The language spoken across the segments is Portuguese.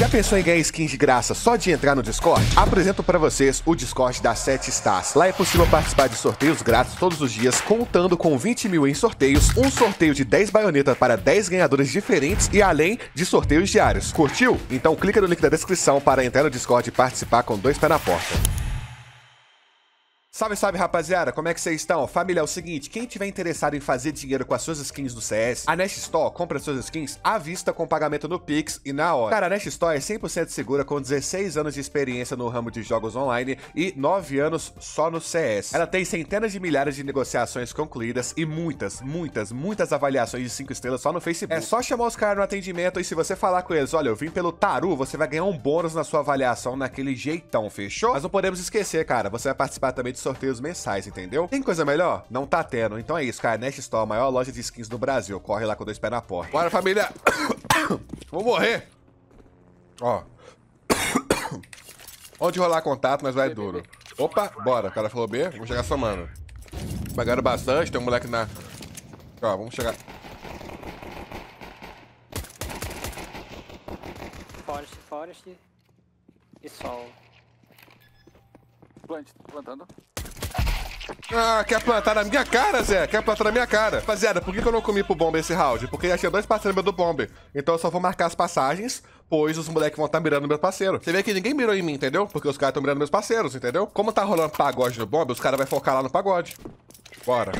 Já pensou em ganhar skins de graça só de entrar no Discord? Apresento para vocês o Discord da 7 Stars. Lá é possível participar de sorteios grátis todos os dias, contando com 20 mil em sorteios, um sorteio de 10 baionetas para 10 ganhadores diferentes e além de sorteios diários. Curtiu? Então clica no link da descrição para entrar no Discord e participar com dois pés na porta. Salve, salve rapaziada, como é que vocês estão? Família, é o seguinte, quem tiver interessado em fazer dinheiro com as suas skins do CS, a Nest Store compra suas skins à vista com pagamento no Pix e na hora. Cara, a Nest Store é 100% segura com 16 anos de experiência no ramo de jogos online e 9 anos só no CS. Ela tem centenas de milhares de negociações concluídas e muitas, muitas, muitas avaliações de 5 estrelas só no Facebook. É só chamar os caras no atendimento e se você falar com eles, olha, eu vim pelo Taru, você vai ganhar um bônus na sua avaliação naquele jeitão, fechou? Mas não podemos esquecer, cara, você vai participar também de sorteios mensais, entendeu? Tem coisa melhor? Não tá tendo. Então é isso, cara. Nest Store, a maior loja de skins do Brasil. Corre lá com dois pés na porta. Bora, família! Vou morrer! Ó. Onde rolar contato, mas vai duro. Opa, bora. O cara falou B. Vamos chegar somando. Pagaram bastante. Tem um moleque na... Ó, vamos chegar... Forest, Forest e Sol. Plant, plantando. Ah, quer plantar na minha cara, Zé? Quer plantar na minha cara. Rapaziada, por que, eu não comi pro bomba esse round? Porque já tinha dois parceiros do bombe. Então eu só vou marcar as passagens, pois os moleques vão estar tá mirando no meu parceiro. Você vê que ninguém mirou em mim, entendeu? Porque os caras estão mirando meus parceiros, entendeu? Como tá rolando pagode no bombe, os caras vão focar lá no pagode. Bora.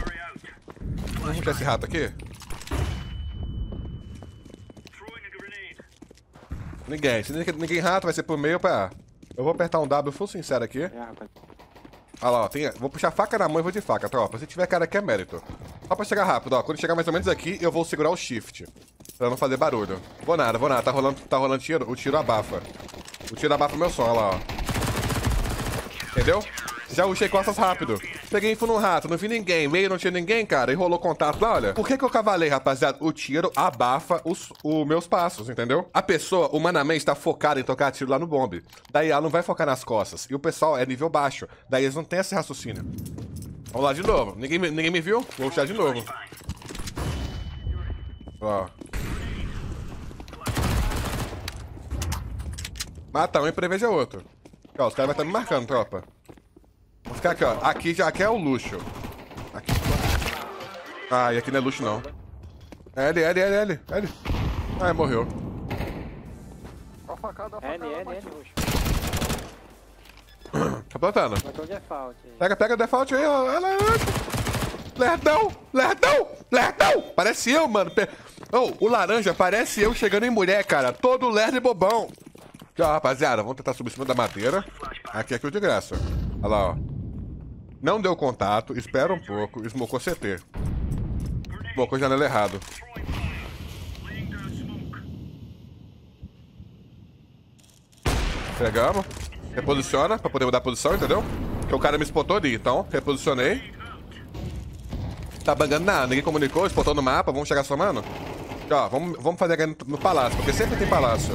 Vamos ver esse rato aqui? Ninguém. Se ninguém, rato, vai ser por meio pra... Eu vou apertar um W full sincero aqui. É, rapaz. Olha lá, ó, tem... vou puxar faca na mão e vou de faca, tropa. Se tiver cara aqui é mérito. Só pra chegar rápido, ó. Quando chegar mais ou menos aqui, eu vou segurar o shift. Pra não fazer barulho. Vou nada, vou nada. Tá rolando, tá rolando tiro, o tiro abafa. O tiro abafa o meu som, olha lá, ó. Entendeu? Já rushei costas rápido. Peguei info no rato, não vi ninguém. Meio não tinha ninguém, cara. E rolou contato lá, olha. Por que que eu cavalei, rapaziada? O tiro abafa os, os meus passos, entendeu? A pessoa, humanamente, tá focada em tocar tiro lá no bombe. Daí ela não vai focar nas costas. E o pessoal é nível baixo. Daí eles não têm esse raciocínio. Vamos lá de novo. Ninguém, ninguém me viu? Vou puxar de novo. Ó. Mata um e preveja outro. Ó, os caras vão estar me marcando, tropa. Vou ficar aqui, ó. Aqui já aqui é o luxo. Aqui. Ah, e aqui não é luxo, não. L, L, L, L, L. Ah, morreu. Ó a facada, a facada. N, N. N. Tá plantando. Pega, pega o default aí, ó. Ela, Lerdão! Lerdão! Lerdão! Parece eu, mano. Oh, o laranja parece eu chegando em mulher, cara. Todo lerdo e bobão. Aqui, ó, rapaziada. Vamos tentar subir em cima da madeira. Aqui é aquilo de graça. Olha lá, ó. Não deu contato. Espera um pouco. Smocou CT. Smocou janela errado. Pegamos. Reposiciona pra poder mudar a posição, entendeu? Porque o cara me spotou ali, então reposicionei. Tá bangando nada, ninguém comunicou, spotou no mapa, vamos chegar somando? Aqui, ó, vamos, vamos fazer aqui no, no palácio, porque sempre tem palácio.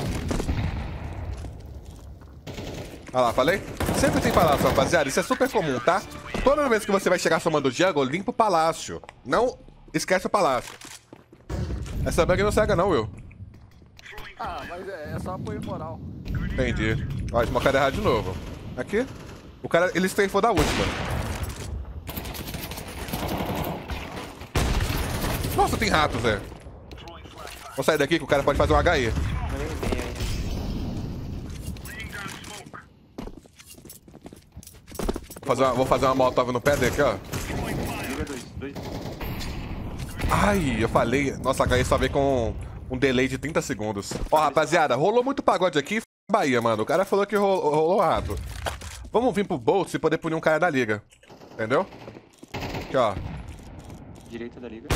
Olha lá, falei? Sempre tem palácio, rapaziada, isso é super comum, tá? Toda vez que você vai chegar somando jungle, limpa o palácio. Não esquece o palácio. Essa bug não cega não, Will. Ah, mas é, é só apoio moral. Entendi. Ó, esmocada errado de novo. Aqui. O cara, ele strafou da última. Nossa, tem rato, Zé. Vou sair daqui que o cara pode fazer um HE. Não nem vi aí. Vou fazer uma, vou fazer uma molotov no pé dele aqui, ó. Ai, eu falei. Nossa, a HE só veio com um delay de 30 segundos. Ó, rapaziada, rolou muito pagode aqui. f- Bahia, mano. O cara falou que ro- rolou rato. Vamos vir pro Boltz e poder punir um cara da liga. Entendeu? Aqui, ó. Direita da liga.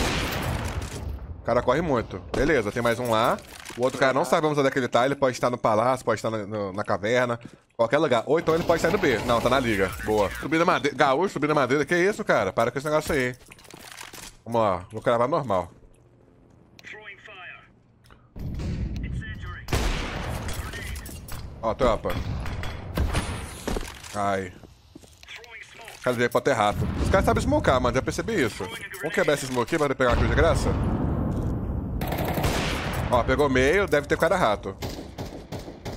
O cara corre muito. Beleza, tem mais um lá. O outro cara não sabemos onde é que ele tá. Ele pode estar no palácio, pode estar na, no- na caverna, qualquer lugar. Ou então ele pode estar no B. Não, tá na liga. Boa. Subindo madeira. Gaúcho, subindo a madeira. Que isso, cara? Para com esse negócio aí. Vamos lá. Vou cravar normal. Ó, tropa. Ai. Ele pode ter rato. Os caras sabem smocar, mano. Já percebi isso. Vamos quebrar esse smoke aqui pra pegar uma coisa de graça? Ó, pegou meio. Deve ter cara rato.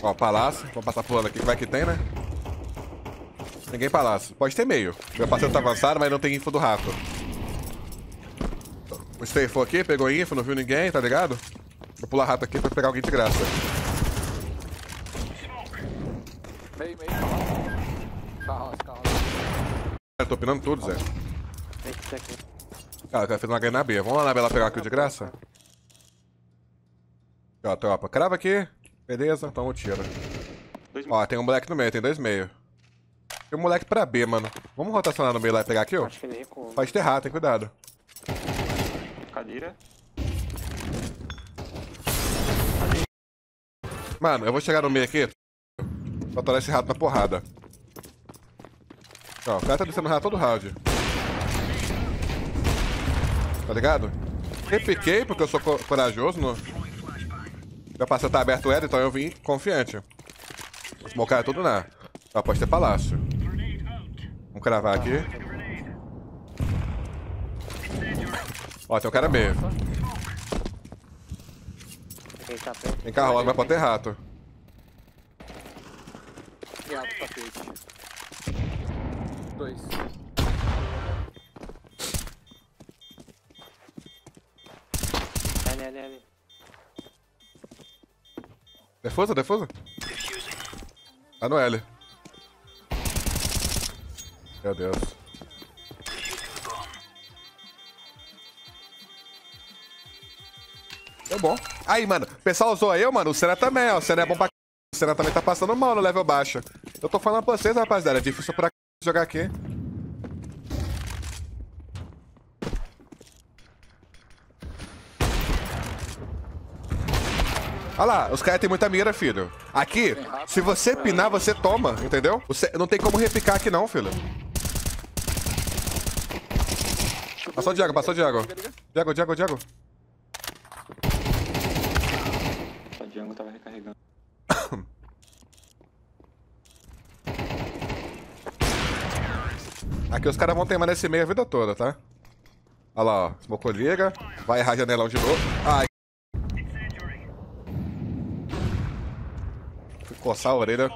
Ó, palácio. Vamos passar pulando aqui, que vai que tem, né? Ninguém palácio. Pode ter meio. Meu parceiro tá avançado, mas não tem info do rato. O Stay aqui, pegou info, não viu ninguém, tá ligado? Vou pular rato aqui pra pegar alguém de graça. Meio, meio. Carroça, carroça. Eu tô pinando tudo, Zé. Cara, o cara fez uma ganha na B. Vamos lá na B lá pegar aqui de graça? Ó, tropa. Crava aqui. Beleza, então eu tiro. Dois Ó, tem um moleque no meio, tem dois meio. Tem um moleque pra B, mano. Vamos rotacionar no meio lá e pegar aqui, ó. Acho que ele recuou. Pode ter rato, tem cuidado. Cadeira. Mano, eu vou chegar no meio aqui. Pra atorar esse rato na porrada. Ó, o cara tá descendo rato todo round. Tá ligado? Repiquei porque eu sou co- corajoso. No... Meu parceiro tá aberto era, então eu vim confiante. Vou smocar tudo na. Ó, pode ter palácio. Vamos cravar aqui. Ó, tem um cara meio. Vem cá, rola, vai pra ter rato. Dois. Ali, ali, ali. Defusa, defusa. Tá no L. Meu Deus. É bom. Aí, mano, o pessoal usou eu, mano. O Senna também, ó. O Senna é bom pra c... O Senna também tá passando mal no level baixo. Eu tô falando pra vocês, rapaziada. É difícil pra c... jogar aqui. Olha lá, os caras têm muita mira, filho. Aqui, se você pinar, você toma, entendeu? Você não tem como repicar aqui não, filho. Passou o Diago, passou o Diago. Diago, Diago, Diago. O Django tava recarregando. Aqui os caras vão teimar nesse meio a vida toda, tá? Olha lá, ó. Smocou liga. Vai errar janelão de novo. Ai. Coçar a orelha.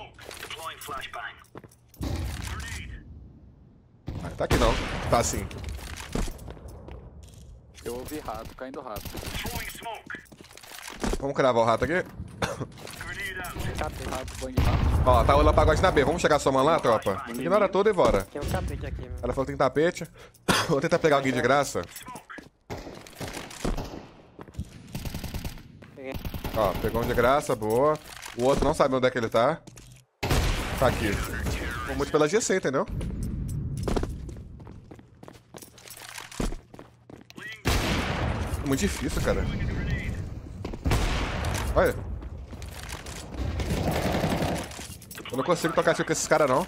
Ah, tá aqui não. Tá assim. Eu ouvi rato, caindo rato. Vamos cravar o rato aqui. Rato, rato. Ó, tá o lapagode na B. Vamos chegar somando lá, tropa? Ignora tudo e bora. Tem um tapete aqui, mano. Ela falou que tem tapete. Vou tentar pegar alguém de graça. Ó, pegou um de graça, boa. O outro não sabe onde é que ele tá. Tá aqui. Vou muito pela GC, entendeu? É muito difícil, cara. Olha. Eu não consigo tocar tiro com esses caras, não.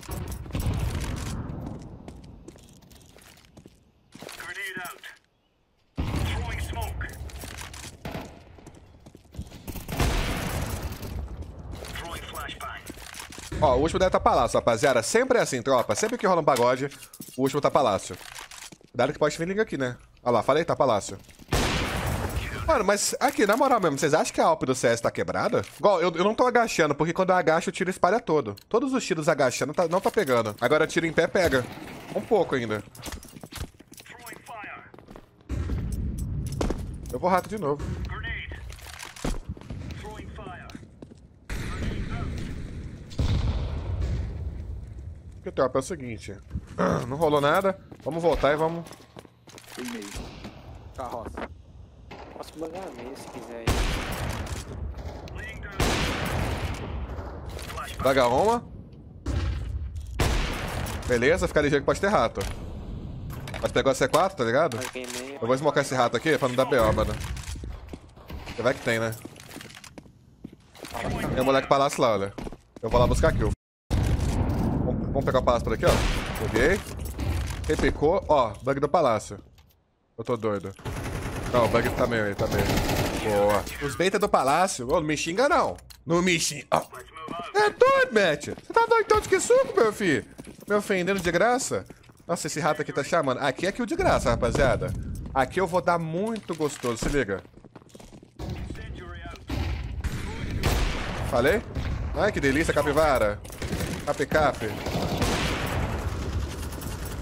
Ó, o último deve tá palácio, rapaziada. Sempre é assim, tropa. Sempre que rola um pagode, o último tá palácio. Cuidado que pode vir liga aqui, né? Olha lá, falei, tá palácio. Mano, mas aqui, na moral mesmo, vocês acham que a Alp do CS tá quebrada? Igual, eu, eu não tô agachando, porque quando eu agacho, o tiro espalha todo. Todos os tiros agachando tá- não tá pegando. Agora tiro em pé, pega. Um pouco ainda. Eu vou rato de novo. Porque tropa é o seguinte. Não rolou nada. Vamos voltar e vamos. Meio. Carroça. Posso bangar meio se quiser aí. Vaga Roma. Beleza, fica ligeiro que pode ter rato. Mas pegou a C4, tá ligado? Eu vou smocar esse rato aqui pra não dar BO, mano. Você vai que tem, né? Tem um moleque palácio lá, olha. Eu vou lá buscar kill. Vamos, pegar o palácio por aqui, ó. Peguei. Repicou. Ó, bug do palácio. Eu tô doido. Não, o bug tá meio aí, tá meio. Boa. Os beta do palácio. Ô, não me xinga, não. Não me xinga. É doido, Matt. Você tá doido tanto que suco, meu filho? Me ofendendo de graça? Nossa, esse rato aqui tá chamando. Aqui é kill de graça, rapaziada. Aqui eu vou dar muito gostoso, se liga. Falei? Ai, que delícia, capivara. Cap, cap.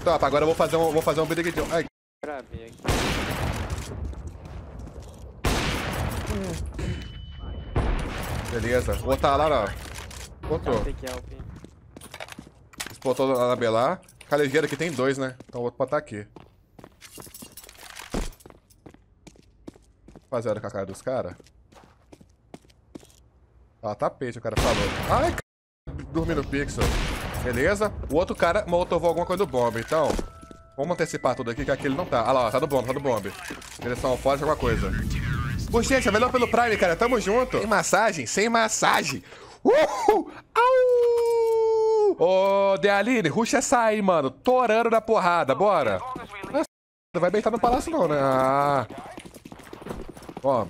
Top, agora eu vou fazer um, vou fazer um Jump. Ai, beleza. Vou botar lá, ó. Botou. Botou na B lá. Calejeiro aqui tem dois, né? Então vou botar aqui. Rapaziada com a cara dos caras. Ó, tapete, o cara falou. Ai, c... dormi no pixel. Beleza? O outro cara molotovou alguma coisa do bomba, então. Vamos antecipar tudo aqui, que aquele não tá. Ah lá, tá do bomba, tá do bomba. Direção forte, alguma coisa. Bochecha, melhor pelo Prime, cara. Tamo junto. Sem massagem, sem massagem. Uhul! Au! Ô, Dealine, ruxa essa aí, mano. Torando na porrada, bora. Não não vai beitar no palácio, não, né? Ah. Ó.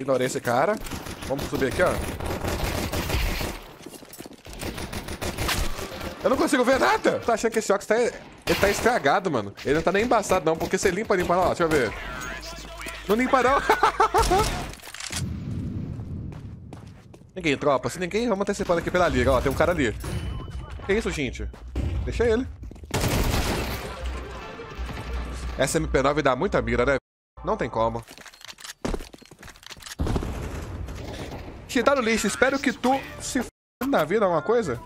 Ignorei esse cara. Vamos subir aqui, ó. Eu não consigo ver nada. Tá achando que esse óculos tá, ele tá estragado, mano. Ele não tá nem embaçado, não. Porque você limpa, limpa. Ó, deixa eu ver. Não limpa, não. ninguém, tropa. Se ninguém, vamos antecipando aqui pela liga. Ó, tem um cara ali. Que isso, gente? Deixa ele. Essa MP9 dá muita mira, né? Não tem como. Te dá no lixo. Espero que tu se f... na vida alguma coisa.